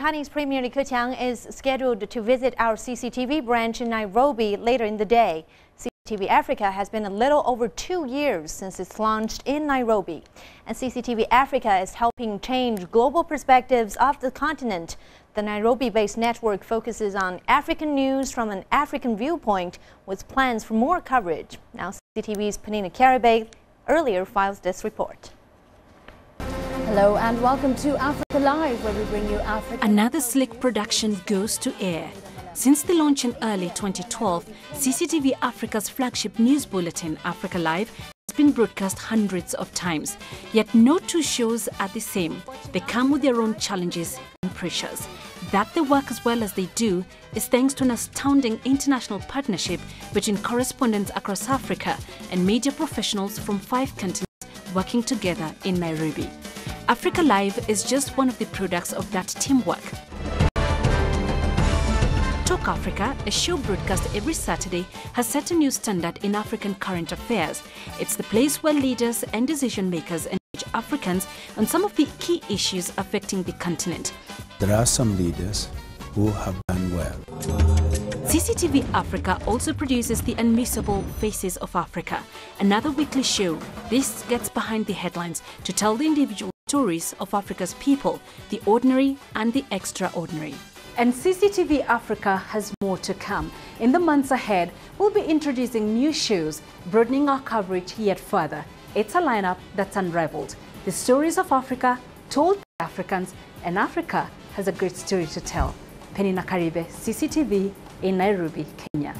Chinese Premier Li Keqiang is scheduled to visit our CCTV branch in Nairobi later in the day. CCTV Africa has been a little over two years since it's launched in Nairobi. And CCTV Africa is helping change global perspectives of the continent. The Nairobi-based network focuses on African news from an African viewpoint with plans for more coverage. Now CCTV's Penina Karibe earlier files this report. Hello and welcome to Africa Live, where we bring you Africa. Another slick production goes to air. Since the launch in early 2012, CCTV Africa's flagship news bulletin, Africa Live, has been broadcast hundreds of times. Yet no two shows are the same. They come with their own challenges and pressures. That they work as well as they do is thanks to an astounding international partnership between correspondents across Africa and media professionals from five continents working together in Nairobi. Africa Live is just one of the products of that teamwork. Talk Africa, a show broadcast every Saturday, has set a new standard in African current affairs. It's the place where leaders and decision makers engage Africans on some of the key issues affecting the continent. There are some leaders who have done well. CCTV Africa also produces the unmissable Faces of Africa, another weekly show. This gets behind the headlines to tell the individual stories of Africa's people, the ordinary and the extraordinary. And CCTV Africa has more to come. In the months ahead, we'll be introducing new shows, broadening our coverage yet further. It's a lineup that's unrivaled. The stories of Africa told by Africans, and Africa has a great story to tell. Penina Karibe, CCTV in Nairobi, Kenya.